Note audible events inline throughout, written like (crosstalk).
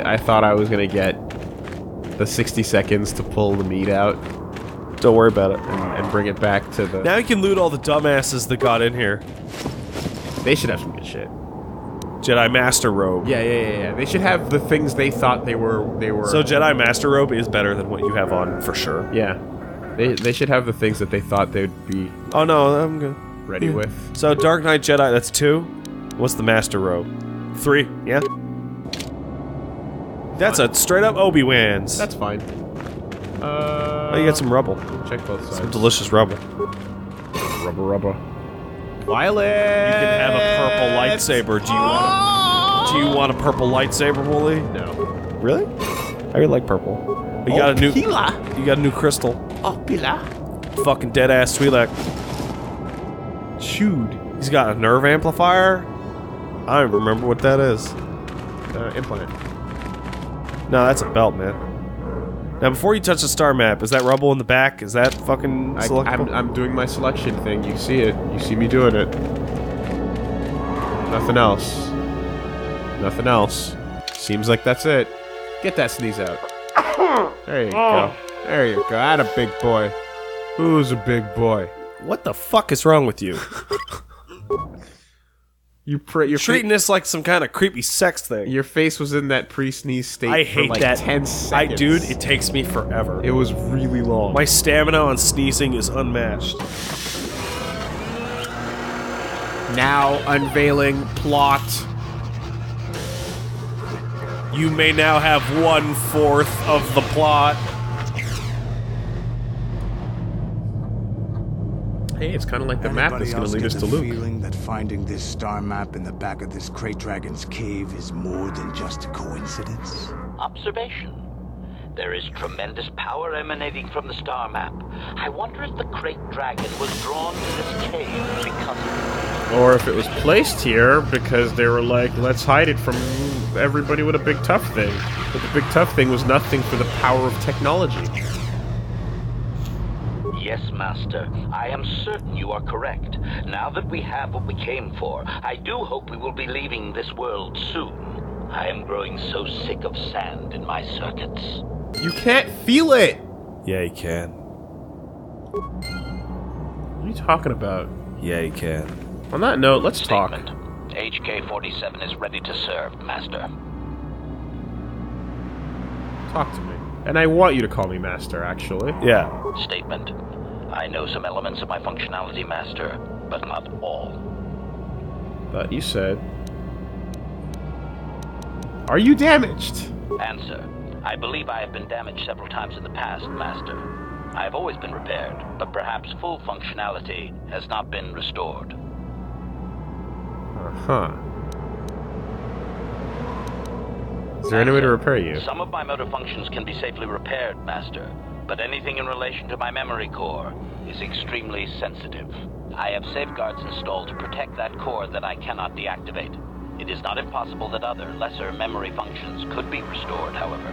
I, I thought I was gonna get the 60 seconds to pull the meat out Don't worry about it. and, and bring it back to the. Now you can loot all the dumbasses that got in here. They should have some good shit. Jedi Master Robe. Yeah, yeah, yeah, yeah. They should have the things they thought they were. They were. So Jedi Master Robe is better than what you have on for sure. yeah, they they should have the things that they thought they'd be Oh no, I'm good. ready with. So Dark Knight Jedi, that's two. What's the Master Robe? Three. Yeah. That's a straight up Obi Wan's. That's fine. Uh, Oh, you got some rubble. check both sides. Some Delicious rubble. rubber, rubber. Violet. You can have a purple lightsaber. Do you want? A, do you want a purple lightsaber, Wooly? No. Really? I really like purple. You got a new. Pila. You got a new crystal. Oh, Pila. Fucking dead ass Twi'lek. Chewed. He's got a nerve amplifier. I don't remember what that is. Uh, implant. No, that's a belt, man. Now, before you touch the star map, is that rubble in the back? Is that fucking I, selectable? I'm, I'm doing my selection thing. You see it. You see me doing it. Nothing else. Nothing else. Seems like that's it. Get that sneeze out. There you go. There you go. Atta big boy. Who's a big boy? what the fuck is wrong with you? (laughs) You pre- your Treating this like some kind of creepy sex thing. your face was in that pre-sneeze state. I for hate like that. Ten I, dude, it takes me forever. It was really long. My stamina on sneezing is unmatched. now unveiling plot. You may now have one fourth of the plot. Hey, it's kind of like the map Anybody that's going to else lead get us to Luke. feeling that finding this star map in the back of this Krayt Dragon's cave is more than just a coincidence? Observation. There is tremendous power emanating from the star map. I wonder if the Krayt Dragon was drawn to this cave because. Or if it was placed here because they were like, let's hide it from everybody with a big tough thing. But the big tough thing was nothing for the power of technology. Yes, Master. I am certain you are correct. Now that we have what we came for, I do hope we will be leaving this world soon. I am growing so sick of sand in my circuits. You can't feel it! Yeah, you can. What are you talking about? Yeah, you can. On that note, let's talk. Statement. HK-47 is ready to serve, Master. Talk to me. And I want you to call me Master, actually. Yeah. Statement. I know some elements of my functionality, Master, but not all. But you said. Are you damaged? Answer. I believe I have been damaged several times in the past, Master. I have always been repaired, but perhaps full functionality has not been restored. Uh huh. Is there any way to repair you? Some of my motor functions can be safely repaired, Master, but anything in relation to my memory core is extremely sensitive. I have safeguards installed to protect that core that I cannot deactivate. It is not impossible that other, lesser memory functions could be restored, however.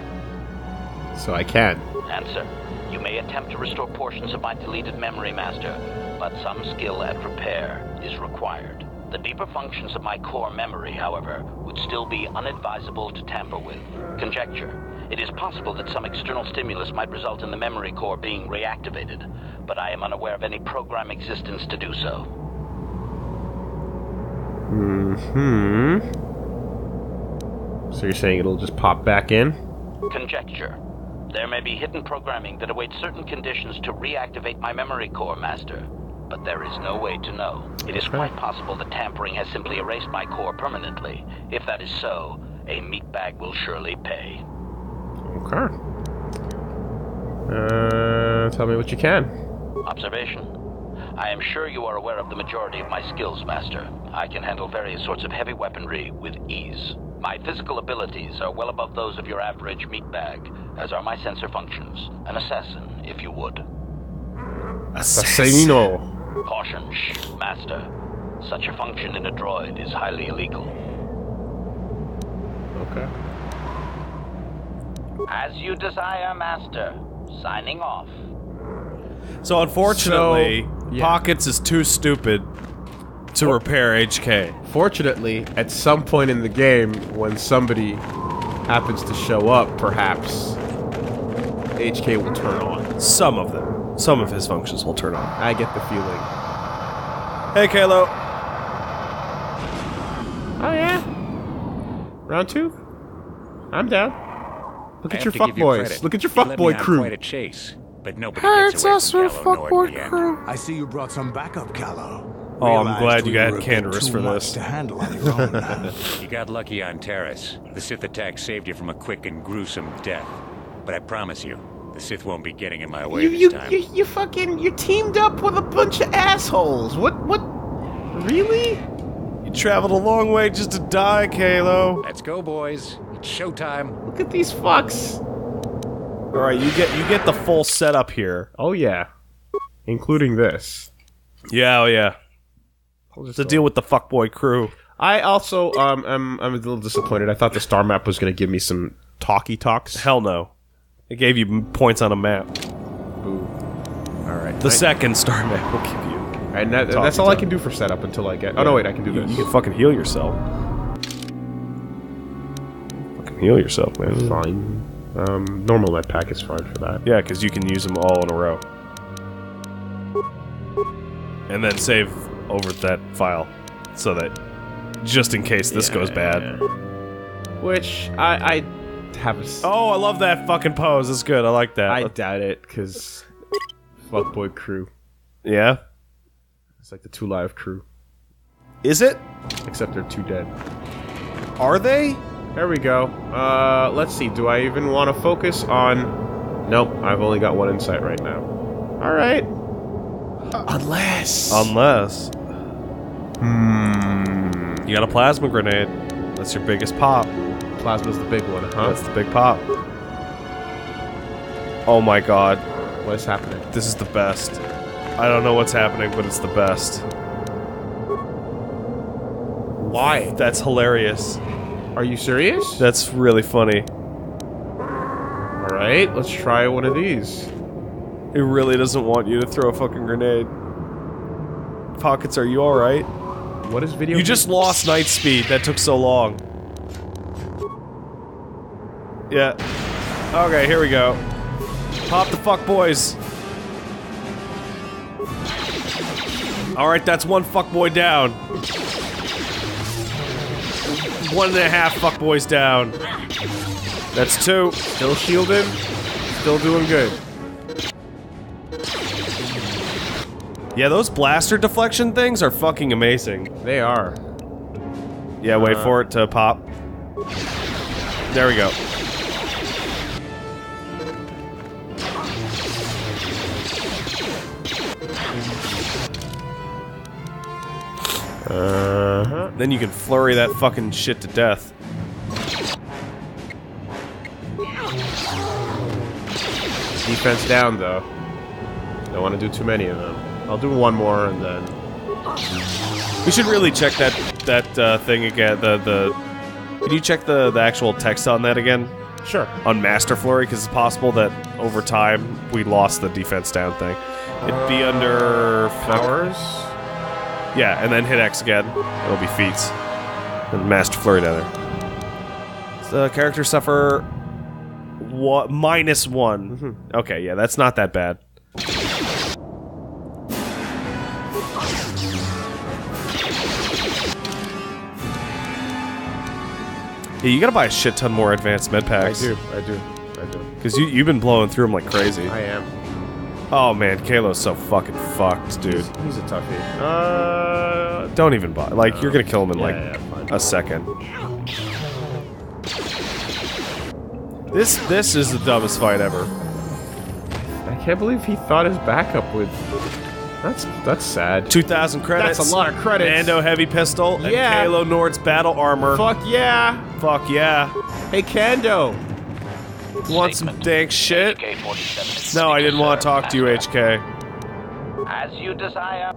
So I can. Answer. You may attempt to restore portions of my deleted memory, Master, but some skill at repair is required. The deeper functions of my core memory, however, would still be unadvisable to tamper with. Conjecture. It is possible that some external stimulus might result in the memory core being reactivated, but I am unaware of any program existence to do so. Hmm. So you're saying it'll just pop back in? Conjecture. There may be hidden programming that awaits certain conditions to reactivate my memory core, Master. But there is no way to know. It is quite possible that tampering has simply erased my core permanently. If that is so, a meatbag will surely pay. Okay. Uh, tell me what you can. Observation. I am sure you are aware of the majority of my skills, Master. I can handle various sorts of heavy weaponry with ease. My physical abilities are well above those of your average meatbag, as are my sensor functions. An assassin, if you would. Assassino. Caution, shh, Master. Such a function in a droid is highly illegal. Okay. As you desire, Master. Signing off. So unfortunately, So, yeah. Pockets is too stupid to repair HK. Fortunately, at some point in the game, when somebody happens to show up, perhaps HK will turn on. Some of them. Some of his functions will turn on. I get the feeling. Hey, Calo. Oh yeah. Round two. I'm down. Look I at your to you fuckboys. Look at your You led me fuckboy on crew. Quite a chase, but nobody Hey, gets it's away us, from we're Calo Nord fuckboy in end. crew. I see you brought some backup, Calo. Oh, I'm glad you got were a bit too for much this. to handle on your own. (laughs) You got lucky on Taris. The Sith attack saved you from a quick and gruesome death. But I promise you, the Sith won't be getting in my way You, this you, time. you, you fucking, you teamed up with a bunch of assholes. What, what? Really? You traveled a long way just to die, Calo. Let's go, boys. It's showtime. Look at these fucks. All right, you get you get the full setup here. Oh yeah, including this. Yeah, oh yeah. I'll just To deal with the fuckboy crew. I also um am I'm a little disappointed. I thought the star map was going to give me some talky talks. Hell no. It gave you points on a map. Boo. All right. The I- second star map will give you. And that, that's all I can do for setup until I get. Oh no, wait, I can do You, this. you can fucking heal yourself. Fucking heal yourself, man. fine. Um, normal med pack is fine for that. Yeah, because you can use them all in a row. And then save over that file. So that just in case this goes bad. Which I I have a. s- Oh, I love that fucking pose. It's good. I like that. I doubt it because fuckboy crew. yeah. It's like the two live crew, Is it? except they're two dead. Are they? There we go. Uh, let's see. Do I even want to focus on? Nope. I've only got one insight right now. All right. Unless. Unless Hmm. you got a plasma grenade. That's your biggest pop. Plasma's the big one, huh? That's the big pop. Oh my god. What is happening? This is the best. I don't know what's happening, but it's the best. Why? That's hilarious. Are you serious? That's really funny. All right. Let's try one of these. It really doesn't want you to throw a fucking grenade. Pockets, are you alright? What is video? You just lost Knight Speed. That took so long. Yeah. Okay, here we go. Pop the fuck boys. Alright, that's one fuck boy down. One and a half fuck boys down. That's two. still shielded. Still doing good. Yeah, those blaster deflection things are fucking amazing. They are. Yeah, wait uh, for it to pop. There we go. Uh huh. Then you can flurry that fucking shit to death. Defense down though. Don't want to do too many of them. I'll do one more and then. We should really check that that uh, thing again. The the. Can you check the the actual text on that again? Sure. On Master Flurry, because it's possible that over time we lost the defense down thing. It'd be under Powers. Yeah, and then hit X again. It'll be feats. And Master Flurry down there. The uh, character suffer what minus one. Mm-hmm. Okay, yeah, that's not that bad. Yeah, you gotta buy a shit ton more advanced med packs. I do. I do. I do. Because you, you've been blowing through them like crazy. I am. Oh man, Calo's so fucking fucked, dude. He's, he's a toughie. Uh. Don't even buy. Like, you're gonna kill him in Yeah, like yeah, a second. This this is the dumbest fight ever. I can't believe he thought his backup would. That's that's sad. 2,000 credits. That's a lot of credits. Mando heavy pistol and Yeah. Calo Nord's battle armor. Fuck yeah! Fuck yeah. Hey Kando. Want some dank shit? No, I didn't want to talk to you, HK. As you desire.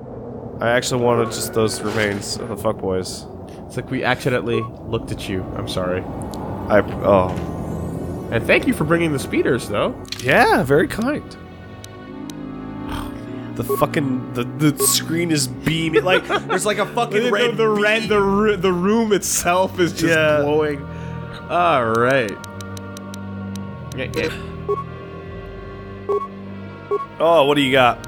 I actually wanted just those remains of the fuckboys. It's like we accidentally looked at you. I'm sorry. I oh And thank you for bringing the speeders, though. yeah, very kind. The fucking the, the screen is beaming like (laughs) there's like a fucking red the red beam. the ru- the room itself is just Yeah. glowing. All right. Yeah, yeah. Oh, what do you got?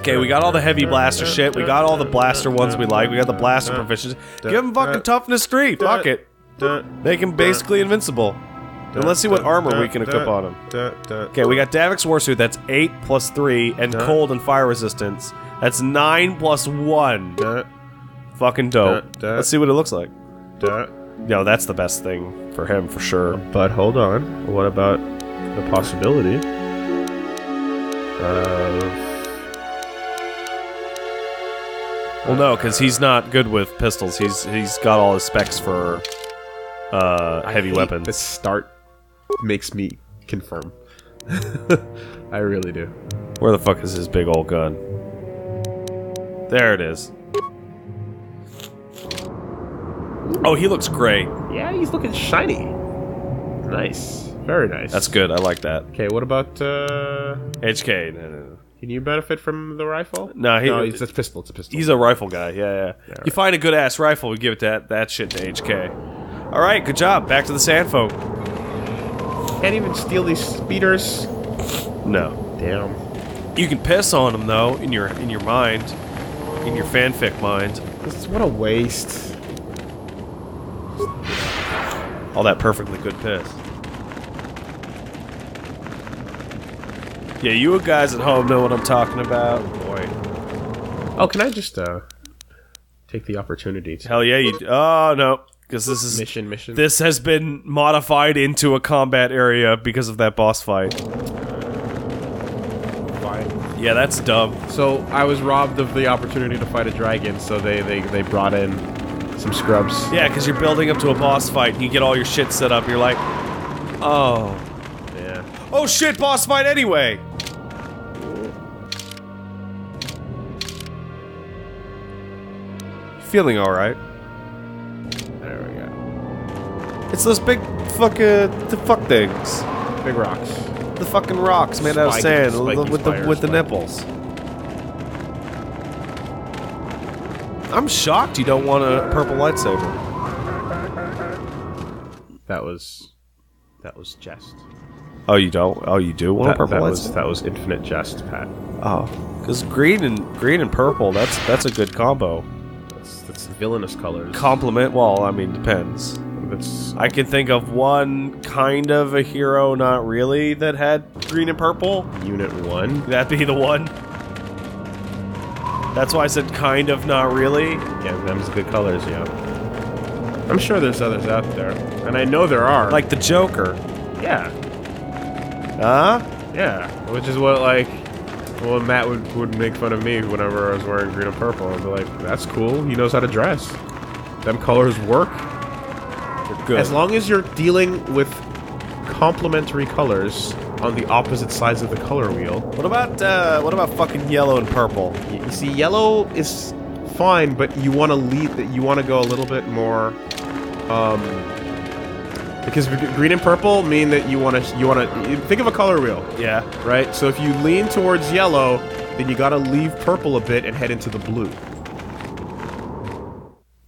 Okay, we got all the heavy blaster shit. We got all the blaster ones we like. We got the blaster proficiency. Give him fucking toughness three. Fuck it. Make him basically invincible. And let's see what armor we can equip on him. Okay, we got Davik's War Suit. That's 8 plus 3, and cold and fire resistance. That's 9 plus 1. Fucking dope. Let's see what it looks like. No, that's the best thing for him, for sure. But hold on. What about the possibility of Well, no, because he's not good with pistols. He's He's got all his specs for uh, heavy weapons. The start makes me confirm. (laughs) I really do. Where the fuck is his big old gun? There it is. Oh, he looks great. Yeah, he's looking shiny. Nice. Very nice. That's good. I like that. Okay, what about uh HK. No, no, no. can you benefit from the rifle? No, he- no, it's a pistol, it's a pistol. He's a rifle guy. Yeah, yeah. You find a good ass rifle, we give it that that shit to HK. All right, good job. Back to the sand folk. Can't even steal these speeders. No, Damn. you can piss on them though in your in your mind, in your fanfic mind. This is what a waste. All that perfectly good piss. Yeah, you guys at home know what I'm talking about. Boy. Oh, can I just uh take the opportunity to Hell yeah, you. Oh no, because this is mission mission? this has been modified into a combat area because of that boss fight. Yeah, that's dumb. So I was robbed of the opportunity to fight a dragon, so they they, they brought in some scrubs. Yeah, because you're building up to a boss fight. and You get all your shit set up. You're like, oh, Yeah. oh shit, boss fight anyway. Feeling all right. There we go. It's those big fucking the fuck things. Big rocks. The fucking rocks made out of sand with the with the nipples. I'm shocked you don't want a purple lightsaber. That was that was jest. Oh, you don't? Oh, you do want That, a purple that lightsaber? was that was infinite jest, Pat. Oh, because green and green and purple. That's that's a good combo. That's that's villainous colors. Compliment. Well, I mean, depends. That's I can think of one kind of a hero, not really, that had green and purple. unit one. That'd be the one. That's why I said kind of, not really. Yeah, them's good colors. Yeah. I'm sure there's others out there, and I know there are. Like the Joker. yeah, Huh? yeah. Which is what like. Well, Matt would, would make fun of me whenever I was wearing green and purple. I'd be like, "That's cool. He knows how to dress. Them colors work. They're good. As long as you're dealing with complementary colors on the opposite sides of the color wheel. what about uh, what about fucking yellow and purple? You see, yellow is fine, but you want to lead. That you want to go a little bit more, um, because green and purple mean that you want to. You want to think of a color wheel, Yeah. right? So if you lean towards yellow, then you got to leave purple a bit and head into the blue.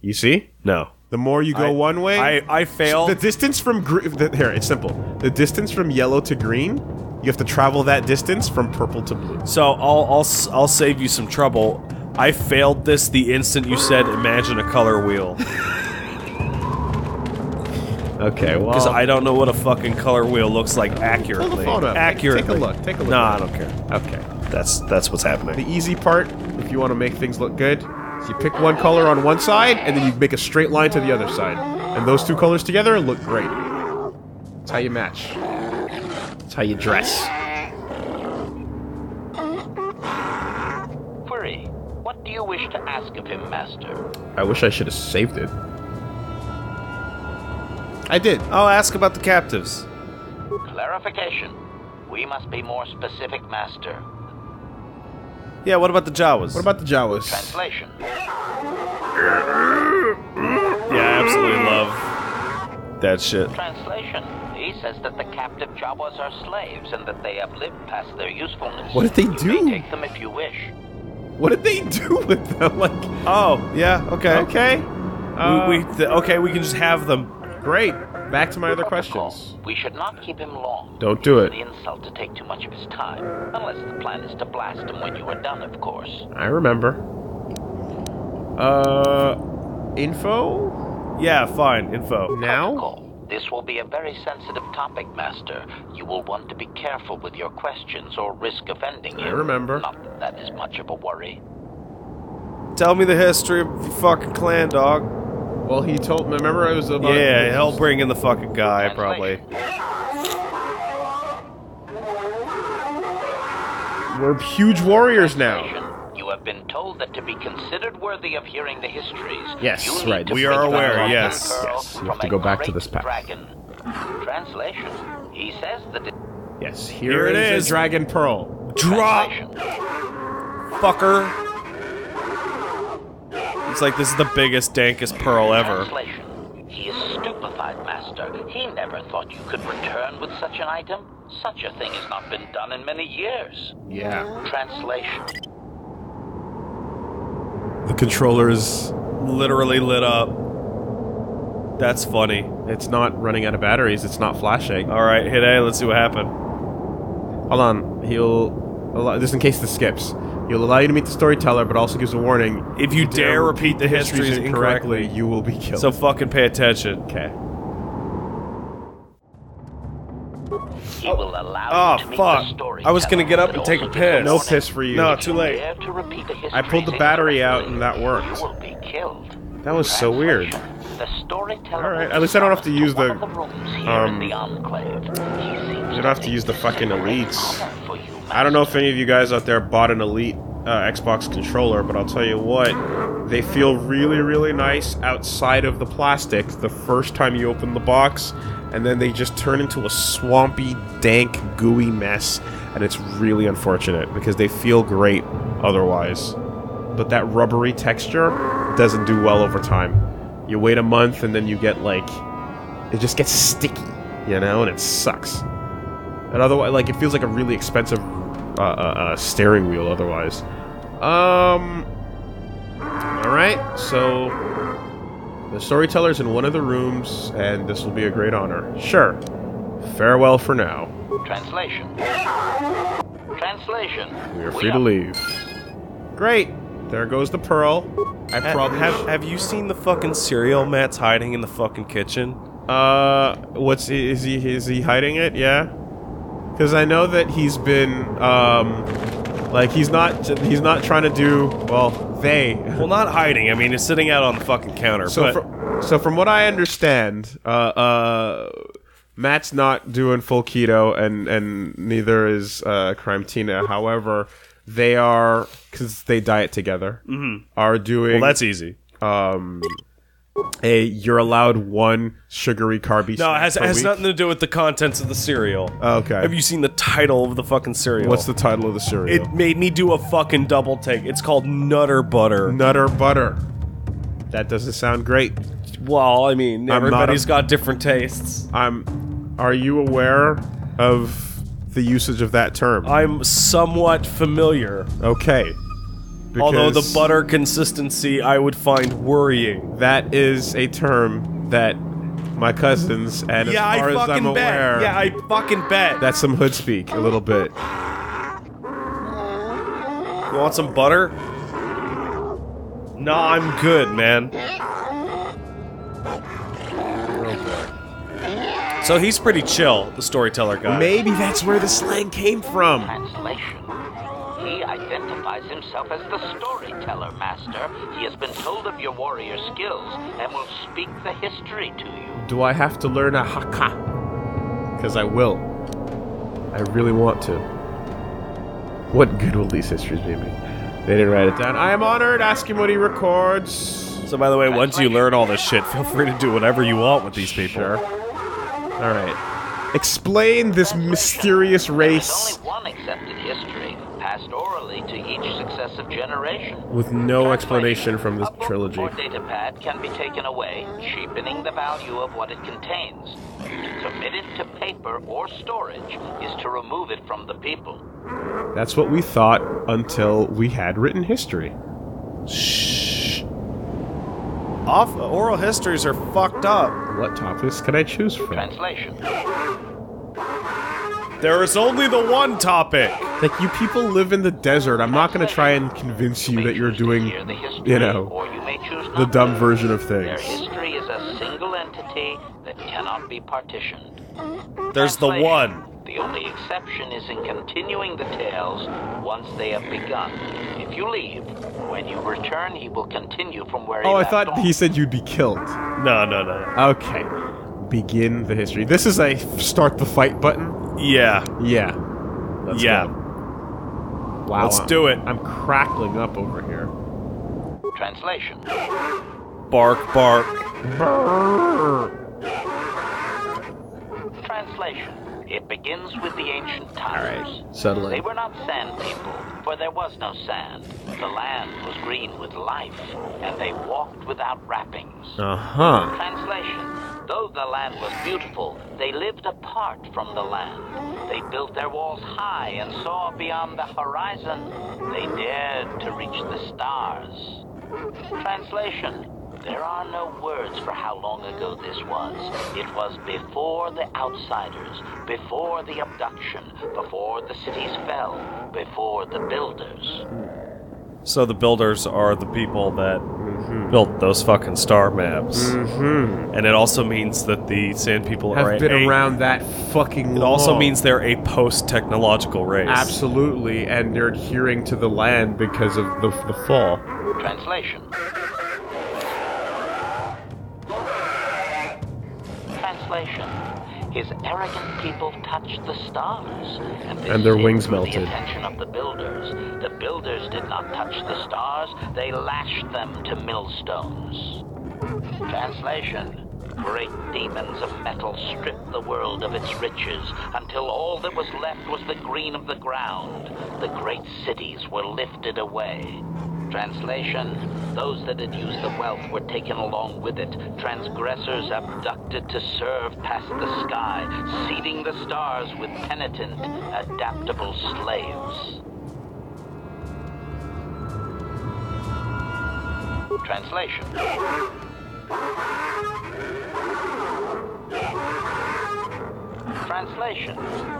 You see, No. The more you go I- one way, I I failed. the distance from green. Here, it's simple. The distance from yellow to green, you have to travel that distance from purple to blue. So I'll I'll s- I'll save you some trouble. I failed this the instant you said imagine a color wheel (laughs) Okay, well, because I don't know what a fucking color wheel looks like accurately. Pull the phone up. Accurately. Take a look. Take a look. No, I don't care. Okay. That's that's what's happening. The easy part, if you want to make things look good, is you pick one color on one side and then you make a straight line to the other side. And those two colors together look great. That's how you match. That's how you dress. Query. What do you wish to ask of him, Master? I wish I should have saved it. I did. I'll ask about the captives. Clarification. We must be more specific, Master. Yeah, what about the Jawas? What about the Jawas? Translation. Yeah, I absolutely love that shit. Translation. He says that the captive Jawas are slaves and that they have lived past their usefulness. What did they You do? may take them if you wish. What did they do with them? (laughs) Like, Oh, yeah, okay. okay. Uh, we, we th- okay, we can just have them. Great. Back to my other Protocol. questions. We should not keep him long. Don't do it. The insult to take too much of his time, unless the plan is to blast him when you are done, of course. I remember. Uh, info Yeah, fine. Info. now. Protocol. This will be a very sensitive topic, Master. You will want to be careful with your questions or risk offending him. I him. remember. Not that that is much of a worry. Tell me the history of your fucking clan, dog. Well, he told. Me remember, I was about. Yeah, he'll bring in the fucking guy, probably. We're huge warriors now. You have been told that to be considered worthy of hearing the histories, Yes, you right. We are aware, yes. Yes, you have to go back to this path. Dragon. Translation. He says that it Yes, Here here it is is. a dragon pearl. Drop, fucker. It's like this is the biggest, dankest pearl ever. Translation. He is stupefied, Master. He never thought you could return with such an item. Such a thing has not been done in many years. Yeah. Translation. The controller is. Literally lit up. That's funny. It's not running out of batteries. It's not flashing. All right, hit A. Let's see what happened. Hold on. He'll. Just in case this skips. He'll allow you to meet the storyteller, but also gives a warning. If you dare repeat the histories incorrectly, you will be killed. So fucking pay attention. okay. He will allow Oh, you to meet fuck. the storyteller, I was gonna get up but and take a also give piss. No warning. piss for you. No, too late. Dare to repeat the I pulled the histories battery out and that worked. You will be killed. That was so weird. The storyteller. All right, at least I don't have to use the, the um, in the enclave. You don't have to use the fucking this is elites. I don't know if any of you guys out there bought an Elite uh, Xbox controller, but I'll tell you what, they feel really, really nice outside of the plastic the first time you open the box, and then they just turn into a swampy, dank, gooey mess, and it's really unfortunate because they feel great otherwise. But that rubbery texture doesn't do well over time. You wait a month and then you get like, it just gets sticky, you know, and it sucks. And otherwise, like it feels like a really expensive uh, uh, uh, steering wheel. Otherwise, um. All right, so the storyteller's in one of the rooms, and this will be a great honor. Sure. Farewell for now. Translation. Translation. We are free to leave. Great. There goes the pearl. I Ha- probably have, have you seen the fucking cereal Matt's hiding in the fucking kitchen? Uh, what's is he is he hiding it? Yeah, because I know that he's been um, like he's not he's not trying to do well. They Well, not hiding. I mean, it's sitting out on the fucking counter. so but fr- so from what I understand, uh, uh, Matt's not doing full keto, and and neither is uh, Crime Tina. However, they are because they diet together. Are doing well, that's easy. um. A you're allowed one sugary carby. No, it has, it has nothing to do with the contents of the cereal. Oh, okay. Have you seen the title of the fucking cereal? What's the title of the cereal? It made me do a fucking double take. It's called Nutter Butter. Nutter butter. That doesn't sound great. Well, I mean, not everybody's a- got different tastes. I'm. Are you aware of the usage of that term? I'm somewhat familiar. okay. Although the butter consistency I would find worrying. That is a term that my cousins and yeah, as far I as fucking I'm bet. aware, Yeah, I fucking bet. that's some hood speak a little bit. You want some butter? No, I'm good, man. So he's pretty chill, the storyteller guy. Maybe that's where the slang came from. Translation. He identifies himself as the storyteller, Master. He has been told of your warrior skills and will speak the history to you. Do I have to learn a haka? Because I will. I really want to. What good will these histories do me? They didn't write it down. I am honored. Ask him what he records. So by the way, once you learn all this shit, feel free to do whatever you want with these people. Sure. All right. Explain this mysterious There is race only one accepted history, passed orally to each successive generation. with no explanation from this A book trilogy. can be taken away, cheapening the value of what it contains. To commit it to paper or storage is to remove it from the people. That's what we thought until we had written history. Shh. off oral histories are fucked up. What topics can I choose from? Translation. There is only the one topic. Like you people live in the desert. I'm not gonna try and convince you that you're doing, hear the history, you know, or you may choose the dumb version of Their things. history is a single entity that cannot be partitioned. There's the one. The only exception is in continuing the tales once they have begun. If you leave, when you return, he will continue from where he Oh, I thought off. he said you'd be killed. No, no, no. no. Okay. Begin the history. This is a start the fight button. Yeah. Yeah. Let's yeah. go. Wow. Let's I'm- do it. I'm crackling up over here. Translation. Bark, bark. Translation. It begins with the ancient times. Settle They were not sand people, for there was no sand. The land was green with life, and they walked without wrappings. Uh huh. Translation. Though the land was beautiful, they lived apart from the land. They built their walls high and saw beyond the horizon. They dared to reach the stars. Translation. There are no words for how long ago this was. It was before the outsiders, before the abduction, before the cities fell, before the builders. So the builders are the people that built those fucking star maps. Mm-hmm. And it also means that the sand people are Have been a, around that fucking It long. also means they're a post-technological race. Absolutely, and they're adhering to the land because of the, the fall. Translation. Translation. His arrogant people touched the stars, and, And their wings melted. The attention of the builders. The builders did not touch the stars; they lashed them to millstones. Translation. Great demons of metal stripped the world of its riches until all that was left was the green of the ground. The great cities were lifted away. Translation Those that had used the wealth were taken along with it. Transgressors abducted to serve past the sky, seeding the stars with penitent, adaptable slaves. Translation Translation.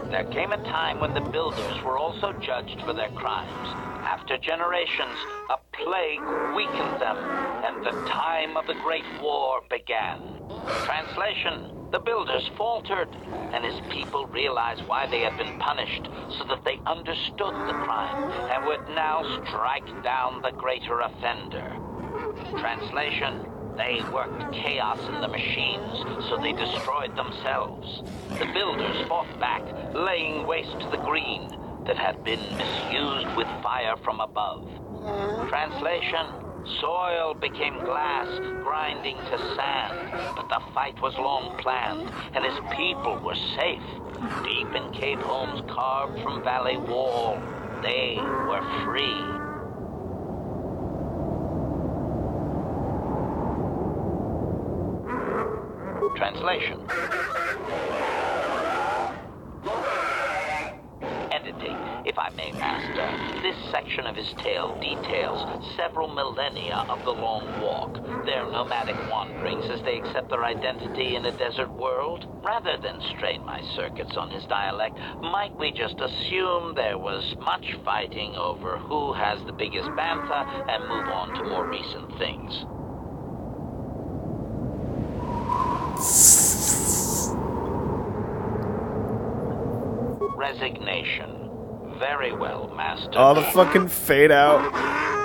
There came a time when the builders were also judged for their crimes. After generations, a plague weakened them, and the time of the Great War began. Translation. The builders faltered, and his people realized why they had been punished, so that they understood the crime and would now strike down the greater offender. Translation They worked chaos in the machines, so they destroyed themselves. The builders fought back, laying waste to the green that had been misused with fire from above. Translation Soil became glass, grinding to sand, but the fight was long planned, and his people were safe. Deep in cave homes carved from valley wall, they were free. Translation. If I may, Master. This section of his tale details several millennia of the Long Walk, their nomadic wanderings as they accept their identity in a desert world. Rather than strain my circuits on his dialect, might we just assume there was much fighting over who has the biggest bantha and move on to more recent things? Resignation. Very well, Master. Oh, the fucking fade out.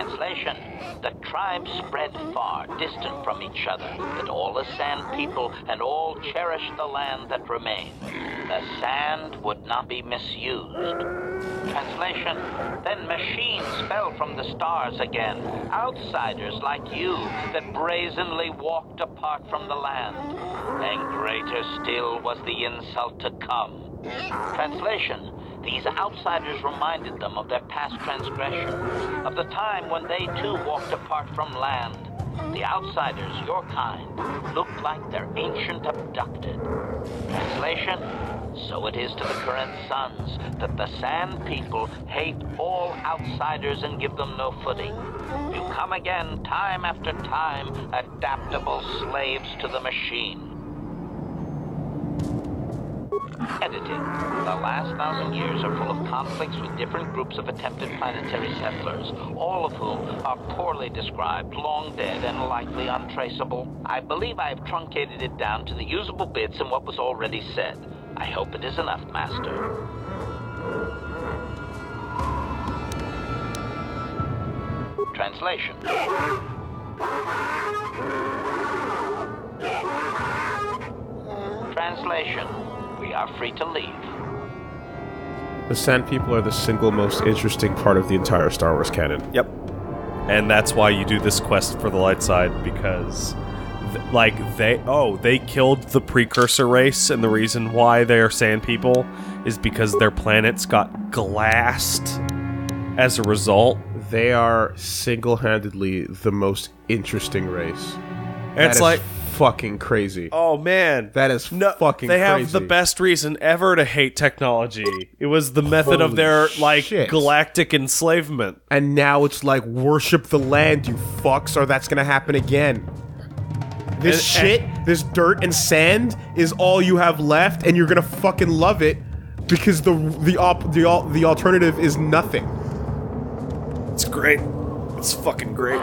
Translation. The tribes spread far, distant from each other, but all the sand people and all cherished the land that remained. The sand would not be misused. Translation. Then machines fell from the stars again. Outsiders like you that brazenly walked apart from the land. And greater still was the insult to come. Translation. These outsiders reminded them of their past transgression, of the time when they too walked apart from land. The outsiders, your kind, looked like their ancient abducted. Translation, so it is to the current sons that the Sand People hate all outsiders and give them no footing. You come again, time after time, adaptable slaves to the machine. Edited. The last thousand years are full of conflicts with different groups of attempted planetary settlers, all of whom are poorly described, long dead, and likely untraceable. I believe I have truncated it down to the usable bits in what was already said. I hope it is enough, Master. Translation. Translation. We are free to leave. The Sand People are the single most interesting part of the entire Star Wars canon. Yep. And that's why you do this quest for the light side because th- like they oh, they killed the precursor race and the reason why they're sand people is because their planets got glassed as a result. They are single-handedly the most interesting race. It's is like fucking crazy. oh man, That is no, fucking They have crazy. the best reason ever to hate technology. It was the method of their like shit. galactic enslavement. And now it's like worship the land, you fucks, or that's gonna happen again. This And- shit, this dirt and sand is all you have left, and you're gonna fucking love it because the the op the the alternative is nothing. It's great. It's fucking great.